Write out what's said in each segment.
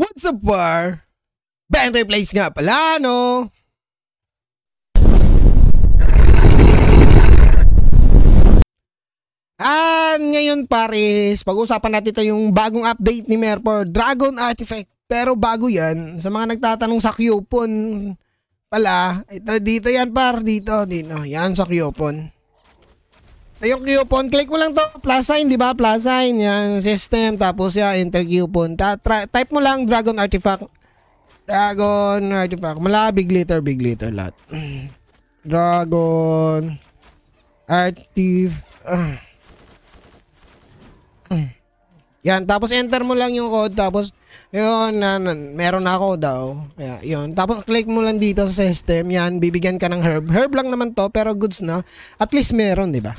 What's up, War? Bente Place nga pala, no? At ngayon pares, pag-usapan natin ito yung bagong update ni Merpor, Dragon Artifact. Pero bago yan, sa mga nagtatanong sa Cupon pala, ito dito yan par, dito, dito. Yan sa Cupon. Yung coupon, click mo lang to, plus sign, di ba? Plus sign, yan, system, tapos yan, enter coupon. Ta type mo lang Dragon Artifact. Dragon Artifact. Mala, big letter, big letter lahat. Dragon Artifact. Uh. Yan, tapos enter mo lang yung code, tapos yun, na, na, meron na ako daw. Kaya, yun. Tapos click mo lang dito sa system, yan, bibigyan ka ng herb. Herb lang naman to, pero goods na. At least meron, di ba?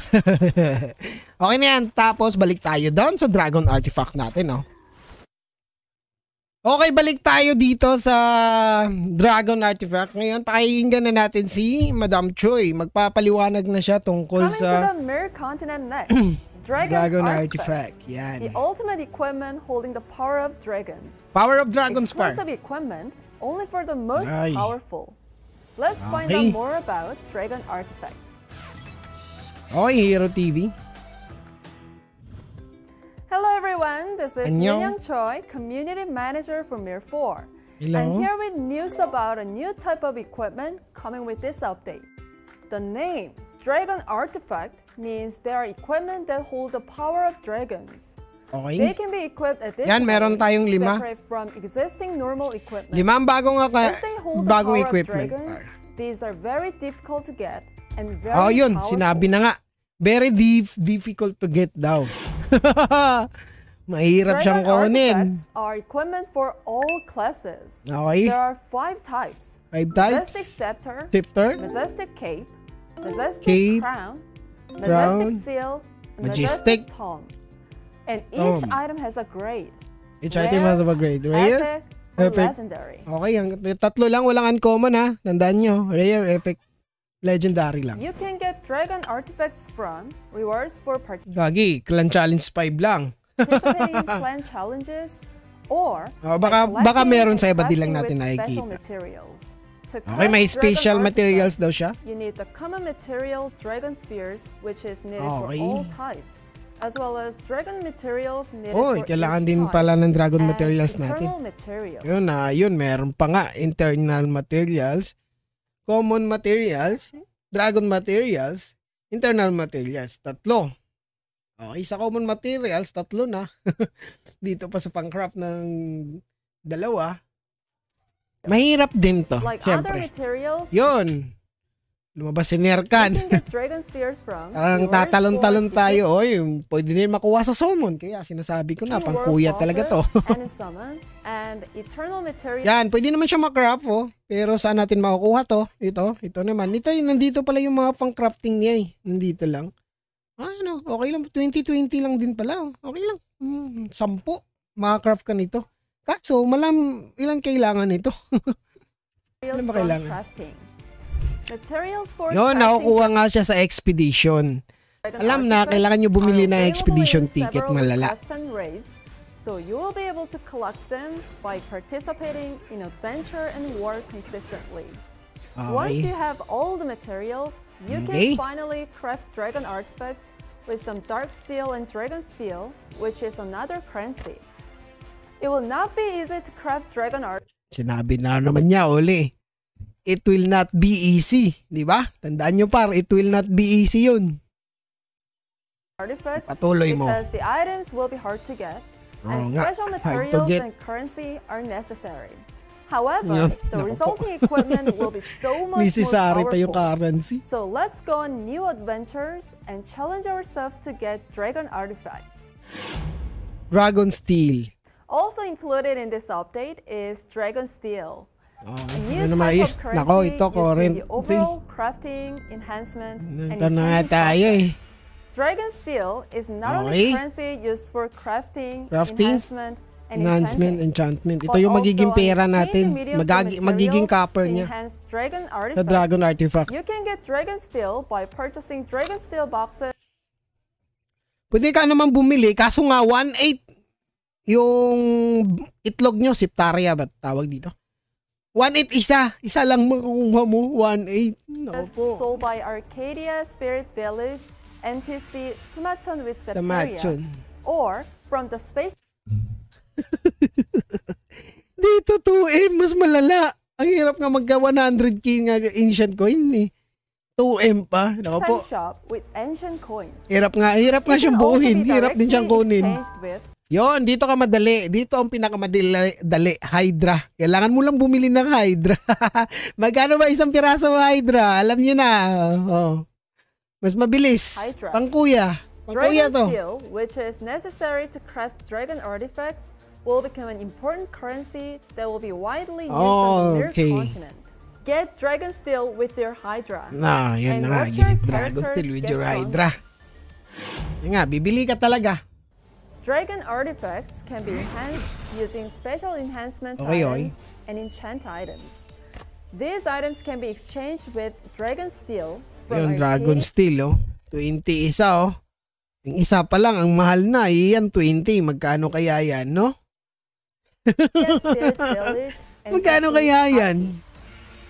okay na yan. Tapos balik tayo down sa Dragon Artifact natin, no? Okay, balik tayo dito sa Dragon Artifact. Ngayon, pakinggan na natin si Madam Choi. Magpapaliwanag na siya tungkol Coming sa... to the Mirror Continent next. Dragon, Dragon. Artifact. Yan. The ultimate equipment holding the power of dragons. Power of Dragon Spark. Exclusive equipment only for the most Ay. powerful. Let's find out more about Dragon Artifacts. Okay, Hero TV. Hello everyone, this is. Young Choi, Community Manager for Mir4. Hello. I'm here with news about a new type of equipment coming with this update. The name Dragon Artifact means they are equipment that hold the power of dragons. They Okay. can be equipped at this Yan, meron tayong lima. separate from existing normal equipment. Lima ang bagong, ka, As they hold the bagong power equipment. of dragons, these are very difficult to get and very Oh, yun. powerful. Sinabi na nga. Very dif- difficult to get daw. Mahirap siyang Dragon kunin. artifacts are equipment for all classes. Okay. There are five types. Five types. Majestic scepter, Scepter. Majestic cape, Majestic Cape, crown, crown, Majestic seal, and majestic Majestic tome. And each tome. item has a grade. Each item has a grade. Rare. Epic, or Epic. legendary. Okay, ang tatlo lang walang uncommon ha. Tandaan nyo. Rare, epic, legendary lang. You can get dragon artifacts from rewards for Gagi, clan challenge 5 lang. participating in clan challenges or Oh, baka- baka meron sa iba, di lang natin nakikita. materials. To Okay, may dragon special materials daw siya. You need the common material dragon spheres which is needed for Okay. all types as well as dragon materials needed Oy, for kailangan each din type, pala ng dragon and materials internal natin. material. Yun na, yun, meron pa nga. Internal materials, common materials, dragon materials, internal materials. Tatlo. Okay, sa common materials, tatlo na. Dito pa sa pang-craft ng dalawa. Mahirap din to, Like materials, Yun. Lumabas si Nerkan. Parang tatalon-talon tayo. Oy, pwede din makuha sa summon. Kaya sinasabi ko na, Two pang world kuya talaga to. and summon and eternal material Yan, pwede naman siya makrap oh. Pero saan natin makukuha to? Ito, ito naman. Ito, nandito pala yung mga pang crafting niya eh. Nandito lang. Ah, ano, okay lang. 2020 lang din pala. oh. Okay lang. Hmm, sampo. Makakraft ka nito. Kaso, malam, ilan kailangan nito? Ano ba kailangan? crafting. Materials for Yun, nakukuha nga siya sa expedition. Alam na, kailangan nyo bumili ng expedition ticket, malala. so you will be able to collect them by participating in adventure and war consistently. Once Okay. you have all the materials, you Okay. can finally craft dragon artifacts with some dark steel and dragon steel, which is another currency. It will not be easy to craft dragon art Sinabi na naman niya, uli. It will not be easy. Di ba? Tandaan nyo par, it will not be easy yun. artifacts Patuloy mo. because the items will be hard to get and nga, special materials and currency are necessary. However, the resulting equipment will be so much more Necessary pa yung powerful. currency. So let's go on new adventures and challenge ourselves to get dragon artifacts. Dragon Steel. Also included in this update is dragon steel. Oh, A new ano type of currency Nako, ito used the overall crafting, enhancement, and Ito na tayo eh. process. Dragon steel is not Okay. only currency used for crafting, Crafting, enhancement, and Enhancement, enchantment. Ito yung magiging pera natin. Magagi, magiging copper to niya. dragon artifacts. Dragon Artifact. You can get dragon steel by purchasing dragon steel boxes Pwede ka naman bumili, kaso nga 1.8 yung itlog nyo, Siptaria ba tawag dito? 1-8 isa. Isa lang makukuha mo. 1-8. Naku po. sold by Arcadia Spirit Village, NPC Sumachon with Sa Septeria, Machon. or from the space Dito 2M, mas malala. Ang hirap nga magka 100k nga ancient coin eh. 2M pa. Naku po. shop with ancient coins. Hirap nga, hirap nga siyang buuhin. Hirap din siyang kunin. with Yon, dito ka madali. Dito ang pinakamadali, dali, Hydra. Kailangan mo lang bumili ng Hydra. Magkano ba isang piraso ng Hydra? Alam niyo na. Oh. Mas mabilis. Hydra. Pangkuya. Pangkuya Dragon to. steel, which is necessary to craft dragon artifacts, will become an important currency that will be widely used on the Mir Okay. continent. Get dragon steel with your Hydra. Na, yan And na nga. Get Dragon Steel with your. Hydra. Yan nga, bibili ka talaga. Dragon artifacts can be enhanced using special enhancement Okay, items okay. and enchant items. These items can be exchanged with dragon steel from Yung Dragon Steel, oh. 20 isa, oh. Yung isa pa lang, ang mahal na. Yan, 20. Magkano kaya yan, no? Village and Magkano kaya yan?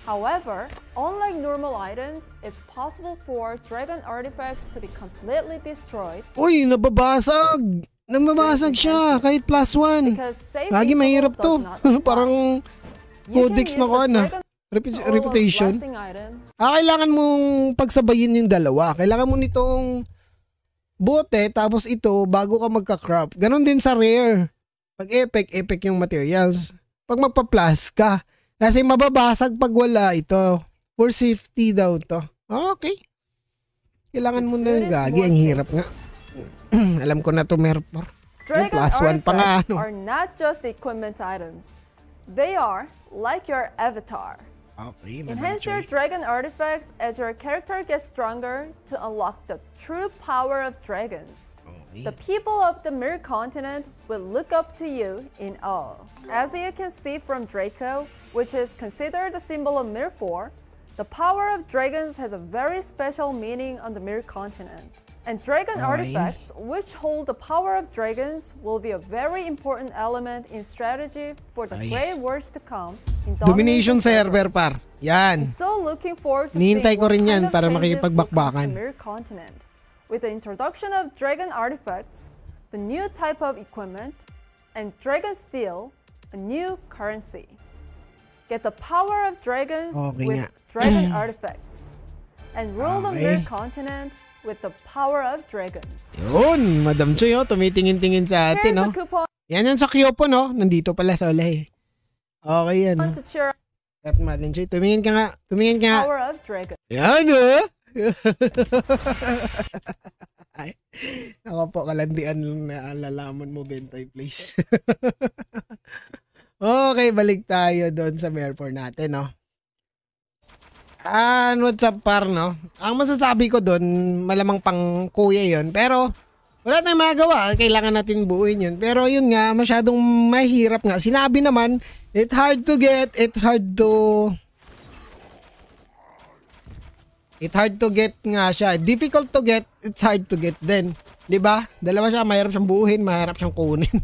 However, unlike normal items, it's possible for dragon artifacts to be completely destroyed Uy, nababasag. Nababasag siya kahit plus one. Lagi mahirap to. Parang codex na ko na. Repu- reputation. Ah, kailangan mong pagsabayin yung dalawa. Kailangan mo nitong bote, tapos ito, bago ka magka-crop. Ganon din sa rare. Pag epic, epic yung materials. Pag magpa-plus ka, kasi mababasag pag wala ito. For safety daw to. Okay. Kailangan mo na yung gagi. Ang hirap nga. Alam ko na to, Merpor. Dragon plus one pa nga, artifacts ano. are not just equipment items. They are like your avatar. Okay, Enhance your dragon artifacts as your character gets stronger to unlock the true power of dragons. The people of the Mirror continent will look up to you in awe. As you can see from Draco, which is considered the symbol of Mir 4, the power of dragons has a very special meaning on the Mirror continent. And dragon Okay. artifacts, which hold the power of dragons, will be a very important element in strategy for the Ay. great wars to come in Domination server, par. Yan. So looking forward to Nihintay seeing ko rin yan kind of para changes will come to the Mir continent. With the introduction of dragon artifacts, the new type of equipment, and dragon steel, a new currency. Get the power of dragons Okay with nga. dragon artifacts, and rule the Mir Okay. continent with the power of dragons. Yun, Madam Choy, oh, tumitingin-tingin sa Here's atin, no? the coupon Yan yan sa Kyopo, no? Nandito pala sa Olay. Okay yan. no? to cheer up Sarap Madam Choy. Tumingin ka nga. Tumingin ka nga. power of dragons. Yan, oh! Ay, ako po, kalandian lang na alalaman mo, Bentoy, please. okay, balik tayo doon sa Merpor natin, no? Ah, what's up, par, no? Ang masasabi ko doon, malamang pang kuya yon Pero, wala tayong magawa. Kailangan natin buuin yun. Pero yun nga, masyadong mahirap nga. Sinabi naman, it hard to get, it hard to It hard to get nga siya. Difficult to get, it's hard to get din. 'Di ba? Dalawa siya, mahirap siyang buuhin, mahirap siyang kunin.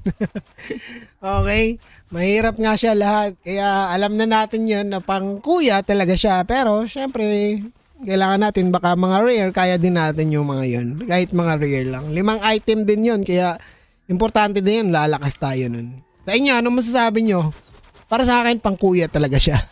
okay? Mahirap nga siya lahat. Kaya alam na natin 'yon na pang kuya talaga siya. Pero syempre, kailangan natin baka mga rare, kaya din natin yung mga 'yon. Kahit mga rare lang. Limang item din 'yon, kaya importante din 'yun, lalakas tayo nun. Sa inyo, ano masasabi nyo? Para sa akin, pang kuya talaga siya.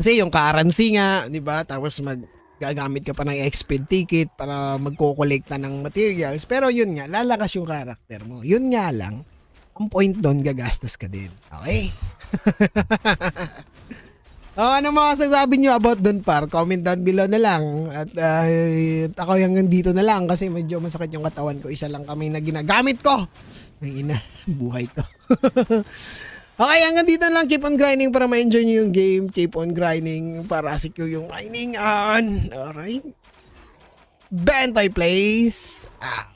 Kasi yung currency nga, 'di ba? Tapos mag gagamit ka pa ng exped ticket para magkokolekta ng materials. Pero yun nga, lalakas yung karakter mo. Yun nga lang, ang point doon, gagastos ka din. Okay? oh, ano mga sasabi nyo about doon par? Comment down below na lang. At ah, ako hanggang dito na lang kasi medyo masakit yung katawan ko. Isa lang kami na ginagamit ko. Ang ina, buhay to. Okay, hanggang dito lang. Keep on grinding para ma-enjoy nyo yung game. Keep on grinding para secure yung mining on. Alright. Bantay Place. Out.